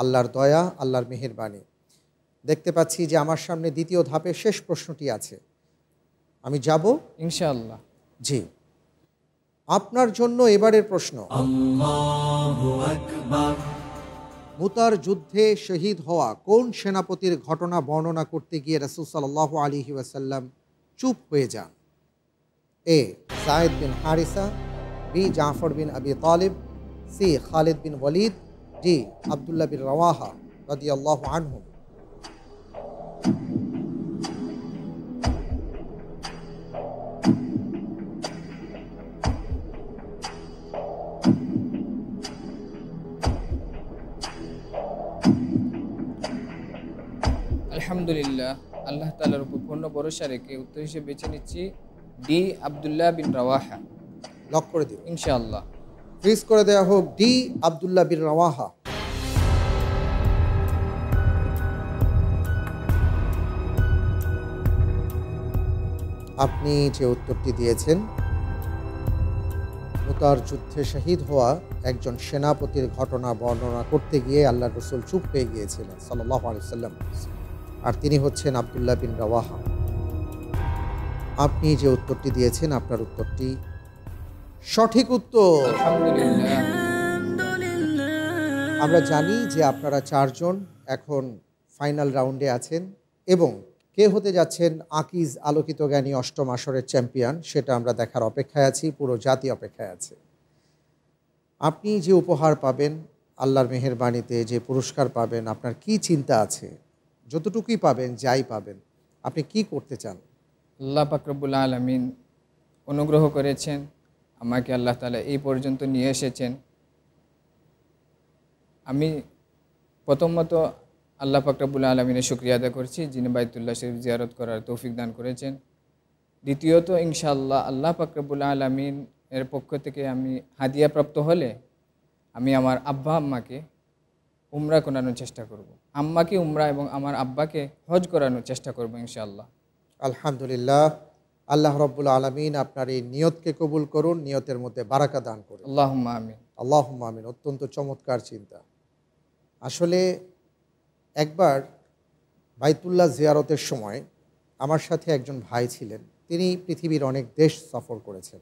আল্লাহর দয়া আল্লাহর মেহেরবানি। দেখতে পাচ্ছি যে আমার সামনে দ্বিতীয় ধাপের শেষ প্রশ্নটি আছে। আমি যাব? ইনশাআল্লাহ। জি। আপনার জন্য এবারের প্রশ্ন। মুতার যুদ্ধে শহীদ হওয়া কোন সেনাপতির ঘটনা বর্ণনা করতে গিয়ে রসুল সাল্লাহ আলী ওয়াসাল্লাম চুপ হয়ে যান? A Sayed bin harissa B Jafar bin Abi Talib C Khalid bin Walid D Abdullah bin Rawaha রদি আল্লাহ আনহুম আলহামদুলিল্লাহ আল্লাহ তালার উপর পূর্ণ ভরসা রেখে উত্তর হিসেবে বেছে নিচ্ছি D Abdullah bin Rawaha. Lock করে দিন ইনশাআল্লাহ। ফ্রিজ করে দেওয়া হোক, ডি আবদুল্লাহ বিন রওয়াহা। আপনি যে উত্তরটি দিয়েছেন তার যুদ্ধে শহীদ হওয়া একজন সেনাপতির ঘটনা বর্ণনা করতে গিয়ে আল্লাহ রসুল চুপ পেয়ে গিয়েছিলেন সাল্লাহ আলিয়াল্লাম আর তিনি হচ্ছেন আবদুল্লাহ বিন রাওয়াহা। আপনি যে উত্তরটি দিয়েছেন, আপনার উত্তরটি সঠিক উত্তর। আমরা জানি যে আপনারা চারজন এখন ফাইনাল রাউন্ডে আছেন এবং কে হতে যাচ্ছেন আকিজ আলোকিত জ্ঞানী অষ্টম আসরের চ্যাম্পিয়ন সেটা আমরা দেখার অপেক্ষায় আছি পুরো জাতি অপেক্ষায় আছে। আপনি যে উপহার পাবেন আল্লাহর মেহেরবাণীতে যে পুরস্কার পাবেন আপনার কি চিন্তা আছে? যতটুকুই পাবেন যাই পাবেন আপনি কি করতে চান? আল্লাহ পাকরবুল আলমিন অনুগ্রহ করেছেন আমাকে আল্লাহ তালা এই পর্যন্ত নিয়ে এসেছেন। আমি প্রথমত আল্লাহ পাকরবুল আলমিনের শুক্রিয়া আদা করছি, যিনি বাইতুল্লাহ শরীফ জিয়ারত করার তৌফিক দান করেছেন। দ্বিতীয়ত, ইনশাআল্লাহ আল্লাহ পাকরবুল আলমিন এর পক্ষ থেকে আমি হাদিয়া প্রাপ্ত হলে আমি আমার আব্বা আম্মাকে উমরা করানোর চেষ্টা করব। আম্মাকে উমরা এবং আমার আব্বাকে হজ করানোর চেষ্টা করব ইনশাআল্লাহ। আলহামদুলিল্লাহ। আল্লাহ রব্বুল আলমিন আপনার এই নিয়তকে কবুল করুন নিয়তের মধ্যে বারাকা দান করুন। আল্লাহ আমিন। আল্লাহ আমিন অত্যন্ত চমৎকার চিন্তা। আসলে একবার বাইতুল্লাহ জিয়ারতের সময় আমার সাথে একজন ভাই ছিলেন তিনি পৃথিবীর অনেক দেশ সফর করেছেন।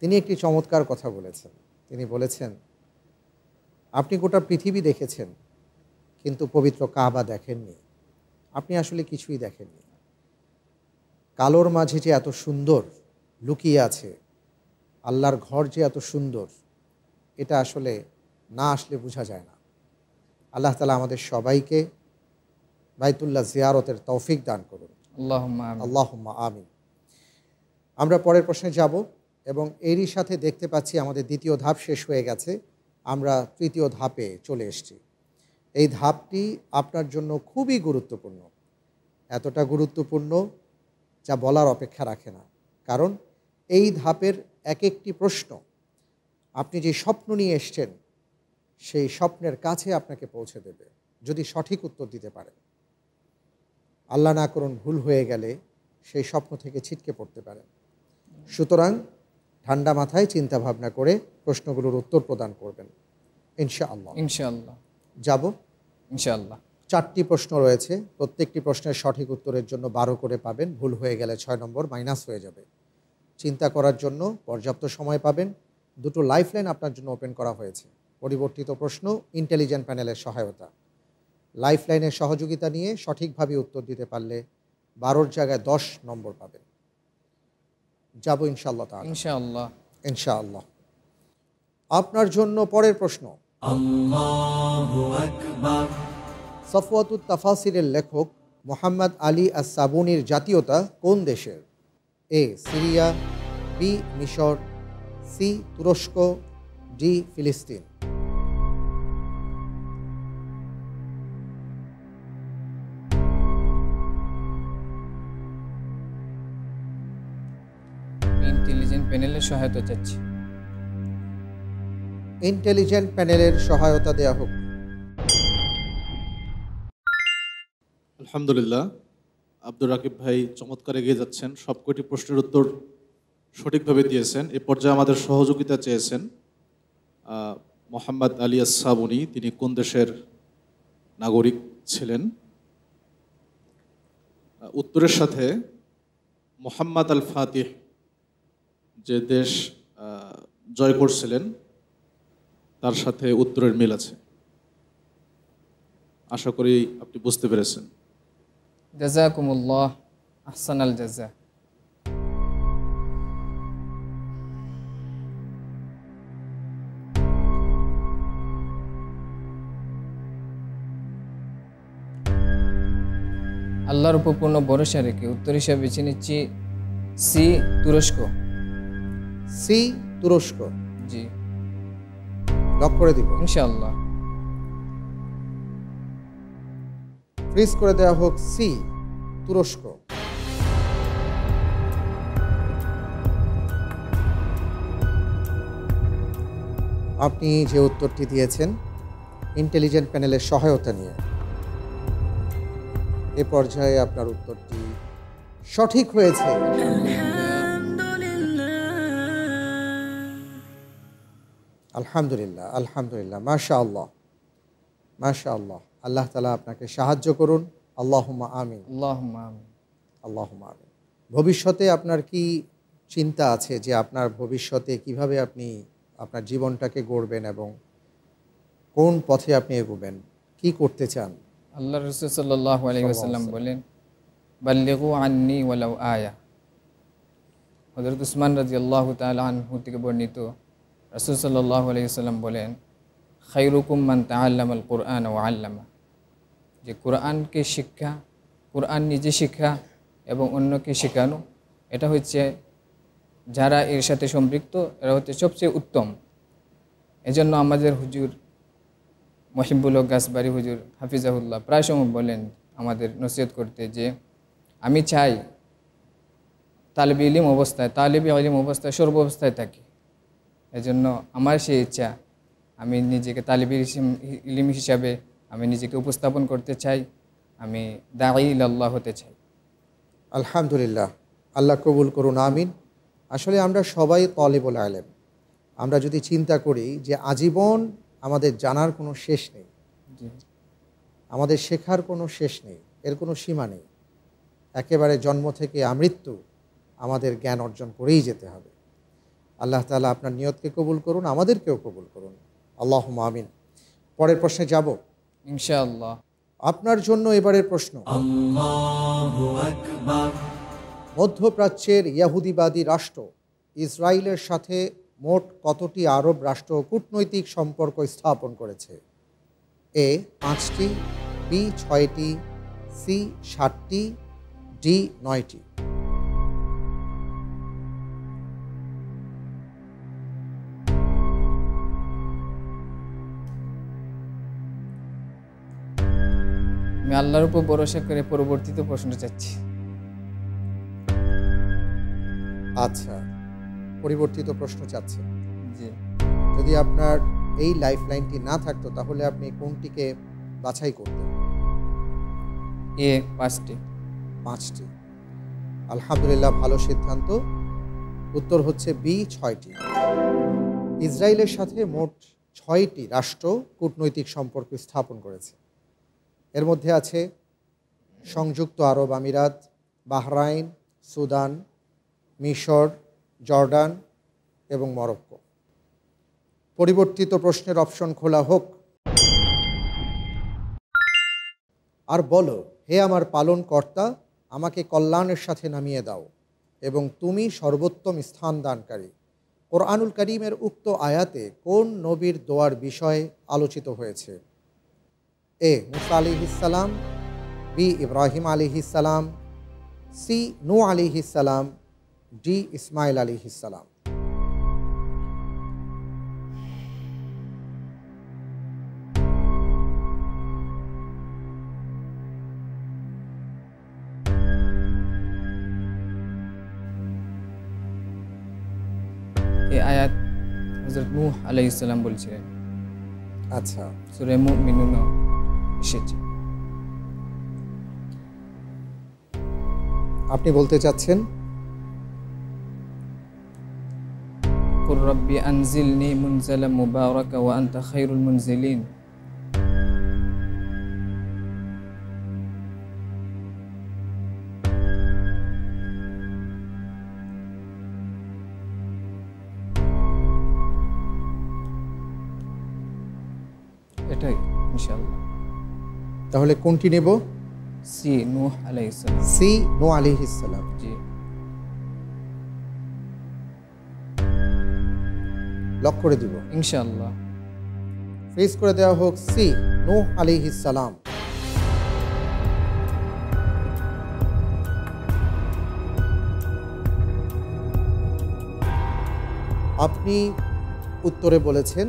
তিনি একটি চমৎকার কথা বলেছেন। তিনি বলেছেন আপনি গোটা পৃথিবী দেখেছেন কিন্তু পবিত্র কাবা দেখেননি। আপনি আসলে কিছুই দেখেননি। কালোর মাঝে যে এত সুন্দর লুকিয়ে আছে আল্লাহর ঘর যে এত সুন্দর এটা আসলে না আসলে বোঝা যায় না। আল্লাহ তালা আমাদের সবাইকে বাইতুল্লাহ জিয়ারতের তৌফিক দান করুন। আল্লাহ আমিন। আমরা পরের প্রশ্নে যাব এবং এরই সাথে দেখতে পাচ্ছি আমাদের দ্বিতীয় ধাপ শেষ হয়ে গেছে আমরা তৃতীয় ধাপে চলে এসেছি। এই ধাপটি আপনার জন্য খুবই গুরুত্বপূর্ণ। এতটা গুরুত্বপূর্ণ যা বলার অপেক্ষা রাখে না। কারণ এই ধাপের এক একটি প্রশ্ন আপনি যে স্বপ্ন নিয়ে এসছেন সেই স্বপ্নের কাছে আপনাকে পৌঁছে দেবে যদি সঠিক উত্তর দিতে পারেন। আল্লাহ না করুন ভুল হয়ে গেলে সেই স্বপ্ন থেকে ছিটকে পড়তে পারেন। সুতরাং ঠান্ডা মাথায় চিন্তা ভাবনা করে প্রশ্নগুলোর উত্তর প্রদান করবেন। ইনশাআল্লাহ। ইনশাআল্লাহ। যাব? ইনশাআল্লাহ। চারটি প্রশ্ন রয়েছে। প্রত্যেকটি প্রশ্নের সঠিক উত্তরের জন্য বারো করে পাবেন। ভুল হয়ে গেলে ছয় নম্বর মাইনাস হয়ে যাবে। চিন্তা করার জন্য পর্যাপ্ত সময় পাবেন। দুটো লাইফলাইন আপনার জন্য ওপেন করা হয়েছে। পরিবর্তিত প্রশ্ন ইন্টেলিজেন্ট প্যানেলের সহায়তা। লাইফ লাইনের সহযোগিতা নিয়ে সঠিকভাবে উত্তর দিতে পারলে বারোর জায়গায় দশ নম্বর পাবেন। যাব ইনশাল্লাহ তাহলে ইনশাআল্লাহ। ইনশাআল্লাহ। আপনার জন্য পরের প্রশ্ন। সফওয়াতুত তাফাসিরের লেখক মোহাম্মদ আলী আস সাবুনির জাতীয়তা কোন দেশের? এ সিরিয়া বি মিশর সি তুরস্ক ডি ফিলিস্তিন। ইন্টেলিজেন্ট প্যানেলের সহায়তা চাচ্ছি। ইন্টেলিজেন্ট প্যানেলের সহায়তা দেয়া হোক। আলহামদুলিল্লাহ, আব্দুর রাকিব ভাই চমৎকার এগিয়ে যাচ্ছেন, সবকটি প্রশ্নের উত্তর সঠিকভাবে দিয়েছেন, এ পর্যায়ে আমাদের সহযোগিতা চেয়েছেন মোহাম্মদ আলী সাবুনি তিনি কোন দেশের নাগরিক ছিলেন? উত্তরের সাথে মোহাম্মদ আল ফাতিহ যে দেশ জয় করছিলেন তার সাথে উত্তরের মিল আছে। আশা করি আপনি বুঝতে পেরেছেন। জাজাকুমুল্লাহ আহসান আল জাজা আল্লাহর উপর পূর্ণ ভরসা রেখে উত্তর হিসাবে বেছে নিচ্ছি সি তুরস্ক। সি তুরস্ক। জি। লক করে দিব। ইনশাআল্লাহ। ফ্রিজ করে দেওয়া হোক সি, তুরস্ক। আপনি যে উত্তরটি দিয়েছেন ইন্টেলিজেন্ট প্যানেলের সহায়তা নিয়ে। এ পর্যায়ে আপনার উত্তরটি সঠিক হয়েছে। আলহামদুলিল্লাহ আলহামদুলিল্লাহ মাশা আল্লাহ মাশা আল্লাহ আল্লাহ তালা আপনাকে সাহায্য করুন। আল্লাহ আমিন। আল্লাহ আমিন। আল্লাহ আমিন। ভবিষ্যতে আপনার কি চিন্তা আছে যে আপনার ভবিষ্যতে কীভাবে আপনি আপনার জীবনটাকে গড়বেন এবং কোন পথে আপনি এগোবেন? কি করতে চান? আল্লাহ রসুল সাল্লাহ বলেন বাল্লেগু আন্নি ওয়ালাউ আয়া। হজরত উসমান রাজি আল্লাহ আনহু থেকে বর্ণিত রসুল সাল্লাহ আলহিহাল্লাম বলেন খাইরুকুম মান তাল্লাম আল কোরআন ও আল্লামা। যে কোরআনকে শিক্ষা, কোরআন নিজে শিক্ষা এবং অন্যকে শেখানো, এটা হচ্ছে যারা এর সাথে সম্পৃক্ত, এরা হচ্ছে সবচেয়ে উত্তম। এজন্য আমাদের হুজুর মহিবুল গাছবাড়ি হুজুর হাফিজাহুল্লাহ প্রায় সময় বলেন আমাদের নসিহত করতে যে, আমি চাই তালিব ইলিম অবস্থায়, তালিব ইলিম অবস্থায় সর্ব অবস্থায় থাকি। এজন্য আমার সেই ইচ্ছা, আমি নিজেকে তালিব ইলিম হিসাবে আমি নিজেকে উপস্থাপন করতে চাই আমি দায়ী আল্লাহ হতে চাই। আলহামদুলিল্লাহ আল্লাহ কবুল করুন আমিন। আসলে আমরা সবাই তলেবল আলেম। আমরা যদি চিন্তা করি যে আজীবন আমাদের জানার কোনো শেষ নেই আমাদের শেখার কোনো শেষ নেই এর কোনো সীমা নেই একেবারে জন্ম থেকে আমৃত্যু আমাদের জ্ঞান অর্জন করেই যেতে হবে। আল্লাহ তাআলা আপনার নিয়তকে কবুল করুন আমাদেরকেও কবুল করুন। আল্লাহ আমিন। পরের প্রশ্নে যাব। ইনশাআল্লাহ। আপনার জন্য এবারের প্রশ্ন। মধ্যপ্রাচ্যের ইয়াহুদিবাদী রাষ্ট্র ইসরায়েলের সাথে মোট কতটি আরব রাষ্ট্র কূটনৈতিক সম্পর্ক স্থাপন করেছে? এ পাঁচটি বি ছয়টি সি ষাটটি ডি নয়টি। আমি আল্লাহর উপর ভরসা করে পরবর্তীতে প্রশ্ন চাচ্ছি। আচ্ছা পরিবর্তিত প্রশ্ন চাচ্ছে। জি। যদি আপনার এই লাইফ লাইনটি না থাকতো তাহলে আপনি কোনটিকে বাছাই করতেন? এ পাঁচটি। পাঁচটি। আলহামদুলিল্লাহ ভালো সিদ্ধান্ত। উত্তর হচ্ছে বি ছয়টি। ইসরায়েলের সাথে মোট ছয়টি রাষ্ট্র কূটনৈতিক সম্পর্ক স্থাপন করেছে। এর মধ্যে আছে সংযুক্ত আরব আমিরাত, বাহরাইন, সুদান, মিশর, জর্ডান এবং মরক্কো। পরিবর্তিত প্রশ্নের অপশন খোলা হোক। আর বলো, হে আমার পালন কর্তা আমাকে কল্যাণের সাথে নামিয়ে দাও এবং তুমি সর্বোত্তম স্থান দানকারী। কোরআনুল করিমের উক্ত আয়াতে কোন নবীর দোয়ার বিষয়ে আলোচিত হয়েছে? এ মুসা আলিহিসাল্লাম বি ইব্রাহিম আলিহিসাল্লাম সি নু আলিহিসাল্লাম ডি ইসমাইল আলিহিসাল্লাম এই আয়াত হজরত নূহ আলাইসাল্লাম বলছিলেন আচ্ছা সুরে মুমিনুনও এসেছে আপনি বলতে চাচ্ছেন قل ربي أنزلني منزلا مباركا وأنت خير المنزلين তাহলে কোনটি নেব? সি নূহ আলাইসাল্লাম সি নু আলিহিসাল্লাম জি। লক করে দিব। ইনশাল্লাহ ফ্রিজ করে দেওয়া হোক সি নু আলিহিসাল্লাম আপনি উত্তরে বলেছেন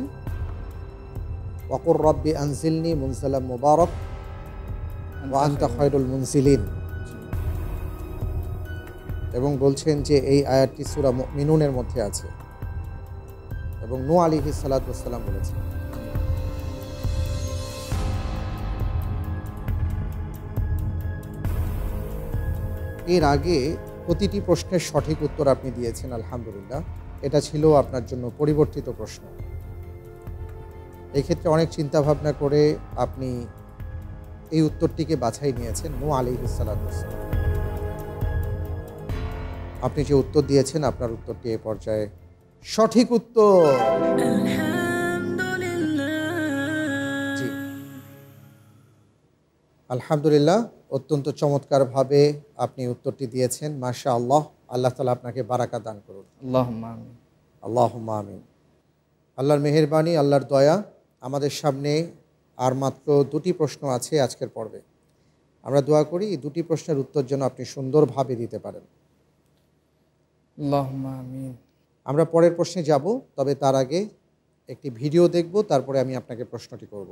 ওয়াকুর রব্বি আনজিলনি মুনসালাম মুবারক। এবং বলছেন যে এই আয়াতটি সুরা মিনুনের মধ্যে আছে। এবং নু আলী সালাতাম বলেছেন। এর আগে প্রতিটি প্রশ্নের সঠিক উত্তর আপনি দিয়েছেন, আলহামদুলিল্লাহ। এটা ছিল আপনার জন্য পরিবর্তিত প্রশ্ন। এক্ষেত্রে অনেক চিন্তাভাবনা করে আপনি এই উত্তরটিকে বাছাই নিয়েছেন নু আলী সালাতাম আপনি যে উত্তর দিয়েছেন আপনার উত্তরটি এ পর্যায়ে। সঠিক উত্তর! জি। আলহামদুলিল্লাহ অত্যন্ত চমৎকারভাবে আপনি উত্তরটি দিয়েছেন। মাশা আল্লাহ আল্লাহ তালা আপনাকে বারাকা দান করুন। আল্লাহ আল্লাহ আমিন। আল্লাহর মেহেরবানি আল্লাহর দয়া আমাদের সামনে আর মাত্র দুটি প্রশ্ন আছে আজকের পর্বে। আমরা দোয়া করি এই দুটি প্রশ্নের উত্তর যেন আপনি সুন্দরভাবে দিতে পারেন। আমরা পরের প্রশ্নে যাব তবে তার আগে একটি ভিডিও দেখব তারপরে আমি আপনাকে প্রশ্নটি করব।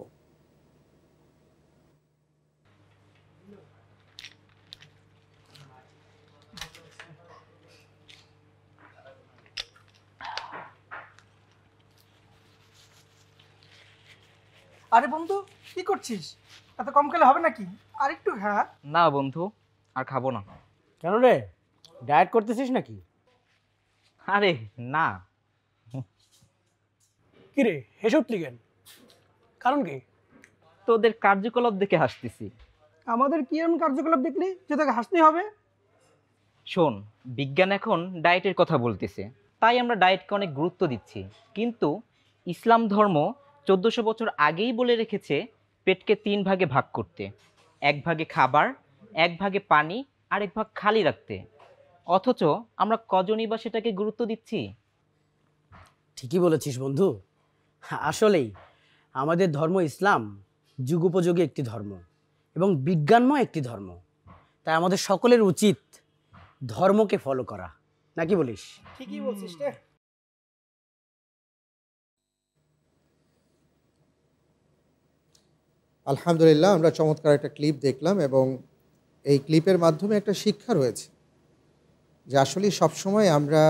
আরে বন্ধু কি করছিস? এত কম খেলে হবে নাকি? আর একটু হ্যাঁ? না বন্ধু আর খাব না। কেন রে? ডায়েট করতেছিস নাকি? আরে না। কি রে হেসব কেন? কারণ কি? তোদের কার্যকলাপ দেখে হাসতেছি। আমাদের কি এমন কার্যকলাপ দেখলি যে তোকে হাসতেই হবে? শোন বিজ্ঞান এখন ডায়েটের কথা বলতেছে। তাই আমরা ডায়েটকে অনেক গুরুত্ব দিচ্ছি। কিন্তু ইসলাম ধর্ম চোদ্দোশো বছর আগেই বলে রেখেছে পেটকে তিন ভাগে ভাগ করতে। এক ভাগে খাবার এক ভাগে পানি আর এক ভাগ খালি রাখতে। অথচ আমরা কজনই বা সেটাকে গুরুত্ব দিচ্ছি? ঠিকই বলেছিস বন্ধু। আসলেই আমাদের ধর্ম ইসলাম যুগোপযোগী একটি ধর্ম এবং বিজ্ঞানময় একটি ধর্ম। তাই আমাদের সকলের উচিত ধর্মকে ফলো করা। নাকি বলিস? ঠিকই বলছিস আলহামদুলিল্লাহ, আমরা চমৎকার একটা ক্লিপ দেখলাম এবং এই ক্লিপের মাধ্যমে একটা শিক্ষা রয়েছে যে আসলে সবসময় আমরা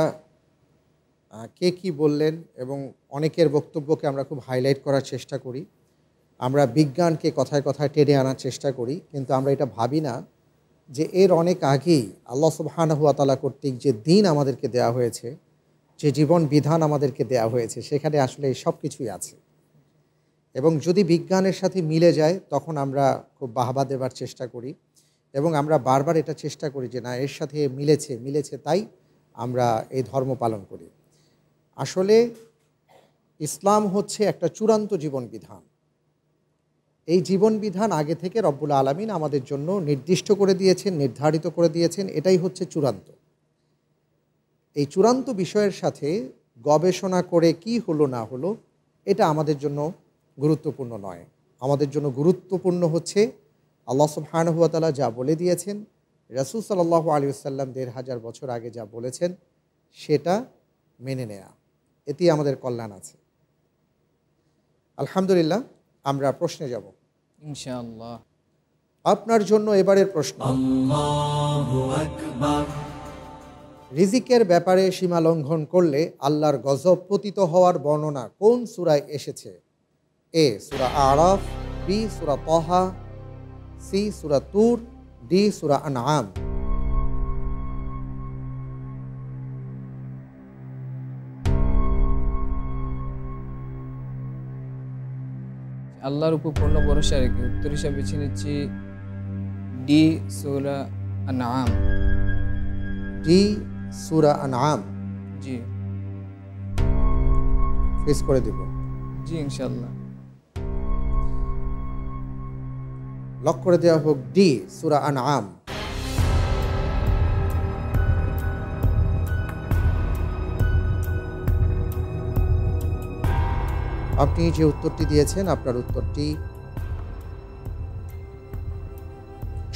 কে কি বললেন এবং অনেকের বক্তব্যকে আমরা খুব হাইলাইট করার চেষ্টা করি। আমরা বিজ্ঞানকে কথায় কথায় টেনে আনার চেষ্টা করি, কিন্তু আমরা এটা ভাবি না যে এর অনেক আগেই আল্লাহ সুবহানাহুয়া তালা কর্তৃক যে দিন আমাদেরকে দেয়া হয়েছে, যে জীবন বিধান আমাদেরকে দেয়া হয়েছে, সেখানে আসলে সব কিছুই আছে। এবং যদি বিজ্ঞানের সাথে মিলে যায়, তখন আমরা খুব বাহবা দেবার চেষ্টা করি এবং আমরা বারবার এটা চেষ্টা করি যে না, এর সাথে মিলেছে মিলেছে তাই আমরা এই ধর্ম পালন করি। আসলে ইসলাম হচ্ছে একটা চূড়ান্ত জীবন বিধান এই জীবন বিধান আগে থেকে রব্বুল আলমিন আমাদের জন্য নির্দিষ্ট করে দিয়েছেন, নির্ধারিত করে দিয়েছেন, এটাই হচ্ছে চূড়ান্ত। এই চূড়ান্ত বিষয়ের সাথে গবেষণা করে কি হলো না হলো, এটা আমাদের জন্য গুরুত্বপূর্ণ নয়। আমাদের জন্য গুরুত্বপূর্ণ হচ্ছে আল্লাহ সুবহানহুয়াতালা যা বলে দিয়েছেন রাসুল সাল্লাহ আলী সাল্লাম দেড় হাজার বছর আগে যা বলেছেন সেটা মেনে নেয়া। এতেই আমাদের কল্যাণ আছে। আলহামদুলিল্লাহ আমরা প্রশ্নে যাব। ইনশাআল্লাহ। আপনার জন্য এবারের প্রশ্ন। রিজিকের ব্যাপারে সীমা লঙ্ঘন করলে আল্লাহর গজব পতিত হওয়ার বর্ণনা কোন সূরায় এসেছে? এ সূরা আরাফ বি সূরা তহা সি সূরা তুর ডি সূরা আনাম আল্লাহর উপর পূর্ণ ভরসা রেখে উত্তর হিসাবে বেছে নিচ্ছি ডি সৌরা আনাম ডি সূরা আনাম জি। ফেস করে দিব। জি ইনশাল্লাহ লক করে দেওয়া হোক ডি সূরা আনআম। আপনি যে উত্তরটি দিয়েছেন আপনার উত্তরটি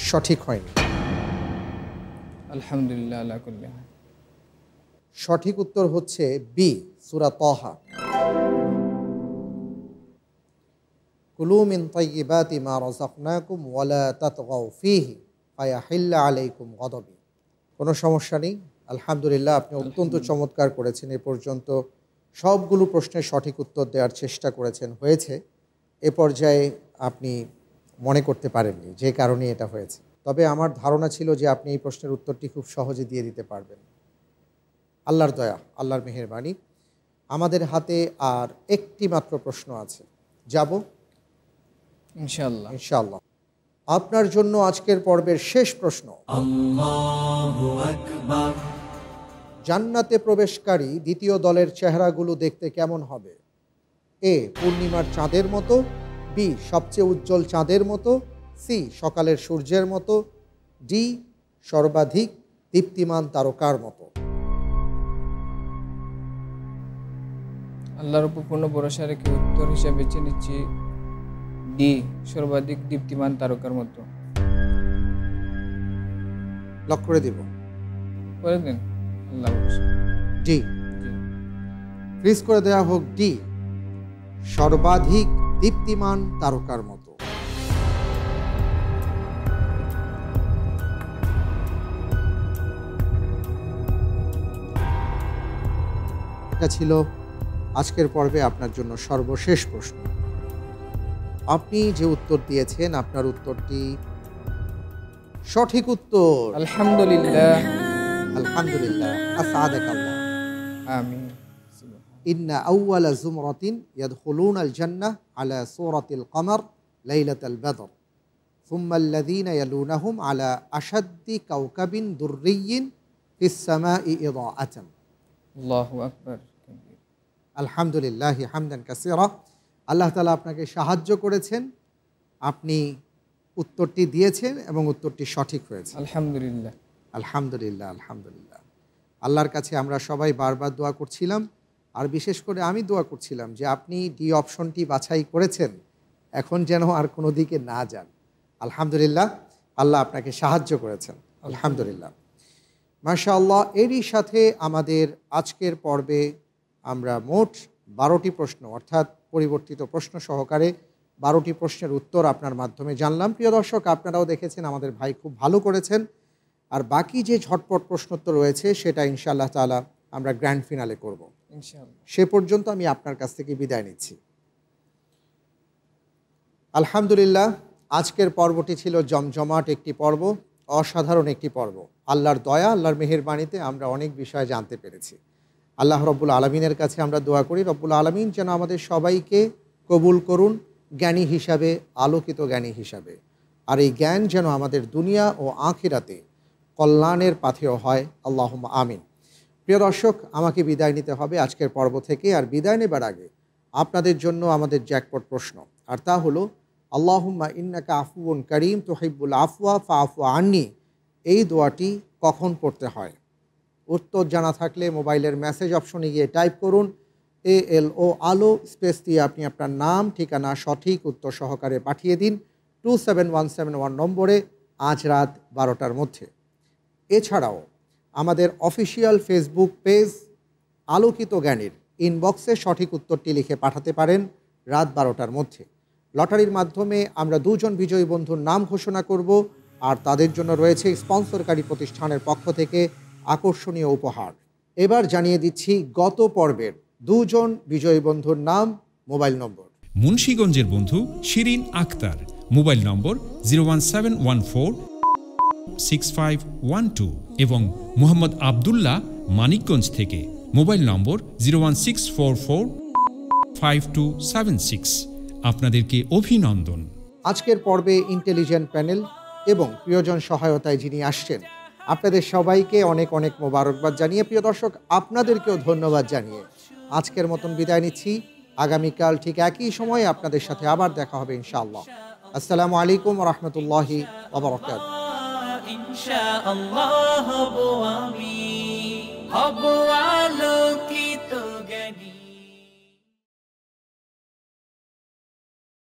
সঠিক হয়নি। আলহামদুলিল্লাহ সঠিক উত্তর হচ্ছে বি সুরা তহা। মা ওয়ালা ফায়াহিল্লা আলাইকুম গদবি। কোনো সমস্যা নেই আলহামদুলিল্লাহ আপনি অত্যন্ত চমৎকার করেছেন এ পর্যন্ত সবগুলো প্রশ্নের সঠিক উত্তর দেওয়ার চেষ্টা করেছেন হয়েছে। এ পর্যায়ে আপনি মনে করতে পারেননি যে কারণে এটা হয়েছে। তবে আমার ধারণা ছিল যে আপনি এই প্রশ্নের উত্তরটি খুব সহজে দিয়ে দিতে পারবেন। আল্লাহর দয়া আল্লাহর মেহেরবানি। আমাদের হাতে আর একটি মাত্র প্রশ্ন আছে। যাব। ইনশাআল্লাহ। ইনশাআল্লাহ। আপনার জন্য আজকের পর্বের শেষ প্রশ্ন। জান্নাতে প্রবেশকারী দ্বিতীয় দলের চেহারাগুলো দেখতে কেমন হবে? এ পূর্ণিমার চাঁদের মতো। বি সবচেয়ে উজ্জ্বল চাঁদের মতো। সি সকালের সূর্যের মতো। ডি সর্বাধিক দীপ্তিমান তারকার মতো। আল্লাহর উপর পূর্ণ ভরসা রেখে উত্তর হিসাবে বেছে নিচ্ছি। ডি সর্বাধিক দীপ্তিমান তারকার মতো। লক করে দিব। করে দিন। আল্লাহ ডি। ফ্রিজ করে দেওয়া হোক ডি। সর্বাধিক দীপ্তিমান তারকার মতো। এটা ছিল আজকের পর্বে আপনার জন্য সর্বশেষ প্রশ্ন। আপনি যে উত্তর দিয়েছেন আপনার উত্তরটি সঠিক উত্তর আলহামদুলিল্লাহ আলহামদুলিল্লাহ আসাদাক আল্লাহ আমিন إن أول زمرة يدخلون الجنة على صورة القمر ليلة البدر ثم الذين يلونهم على أشد كوكب دري في السماء إضاءة আল্লাহু আকবার আলহামদুলিল্লাহ হামদান কাসিরা আল্লাহ তালা আপনাকে সাহায্য করেছেন আপনি উত্তরটি দিয়েছেন এবং উত্তরটি সঠিক হয়েছে। আলহামদুলিল্লাহ। আলহামদুলিল্লাহ আলহামদুলিল্লাহ। আল্লাহর কাছে আমরা সবাই বারবার দোয়া করছিলাম আর বিশেষ করে আমি দোয়া করছিলাম যে আপনি ডি অপশনটি বাছাই করেছেন এখন যেন আর কোনো দিকে না যান। আলহামদুলিল্লাহ আল্লাহ আপনাকে সাহায্য করেছেন। আলহামদুলিল্লাহ। মাশা আল্লাহ এরই সাথে আমাদের আজকের পর্বে আমরা মোট বারোটি প্রশ্ন অর্থাৎ পরিবর্তিত প্রশ্ন সহকারে বারোটি প্রশ্নের উত্তর আপনার মাধ্যমে জানলাম। প্রিয় দর্শক আপনারাও দেখেছেন আমাদের ভাই খুব ভালো করেছেন। আর বাকি যে ঝটপট প্রশ্নোত্তর রয়েছে সেটা ইনশাআল্লাহ তাআলা আমরা গ্র্যান্ড ফিনালে করব। ইনশাআল্লাহ। সে পর্যন্ত আমি আপনার কাছ থেকে বিদায় নিচ্ছি। আলহামদুলিল্লাহ আজকের পর্বটি ছিল জমজমাট একটি পর্ব অসাধারণ একটি পর্ব। আল্লাহর দয়া আল্লাহর মেহেরবাণীতে আমরা অনেক বিষয় জানতে পেরেছি। আল্লাহ রব্বুল আলমিনের কাছে আমরা দোয়া করি, রব্বুল আলমিন যেন আমাদের সবাইকে কবুল করুন, জ্ঞানী হিসাবে, আলোকিত জ্ঞানী হিসাবে। আর এই জ্ঞান যেন আমাদের দুনিয়া ও আখিরাতে কল্যাণের পাথেয় হয়। আল্লাহ আমিন। প্রিয় দর্শক, আমাকে বিদায় নিতে হবে আজকের পর্ব থেকে। আর বিদায় নেবার আগে আপনাদের জন্য আমাদের জ্যাকপট প্রশ্ন। আর তা হলো, আল্লাহুম্মা ইন্নাকা আফুন করিম তোহিবুল আফওয়া ফা আফু আন্নি। এই দোয়াটি কখন পড়তে হয়? উত্তর জানা থাকলে মোবাইলের মেসেজ অপশনে গিয়ে টাইপ করুন এ এল ও আলো স্পেস দিয়ে আপনি আপনার নাম, ঠিকানা, সঠিক উত্তর সহকারে পাঠিয়ে দিন two seven one seven one নম্বরে আজ রাত বারোটার মধ্যে। এছাড়াও, আমাদের অফিসিয়াল ফেসবুক পেজ আলোকিত জ্ঞানের ইনবক্সে সঠিক উত্তরটি লিখে পাঠাতে পারেন রাত বারোটার মধ্যে। লটারির মাধ্যমে আমরা দুজন বিজয়ী বন্ধুর নাম ঘোষণা করব, আর তাদের জন্য রয়েছে স্পন্সরকারী প্রতিষ্ঠানের পক্ষ থেকে আকর্ষণীয় উপহার। এবার জানিয়ে দিচ্ছি গত পর্বের দুজন বিজয়ী বন্ধুর নাম মোবাইল নম্বর। মুন্সীগঞ্জের বন্ধু Shirin Akter. Mobile number zero one seven one four six five one two এবং মোহাম্মদ আবদুল্লাহ মানিকগঞ্জ থেকে। Mobile number zero one six four four five two seven six. আপনাদেরকে অভিনন্দন। আজকের পর্বে ইন্টেলিজেন্ট প্যানেল এবং প্রিয়জন সহায়তায় যিনি আসছেন আপনাদের সবাইকে অনেক অনেক মোবারকবাদ জানিয়ে, প্রিয় দর্শক, আপনাদেরকেও ধন্যবাদ জানিয়ে আজকের মতন বিদায় নিচ্ছি। আগামীকাল ঠিক একই সময়ে আপনাদের সাথে আবার দেখা হবে ইনশাআল্লাহ। আসসালামু আলাইকুম রহমতুল্লাহি ওবরাকাত ইনশা হব হব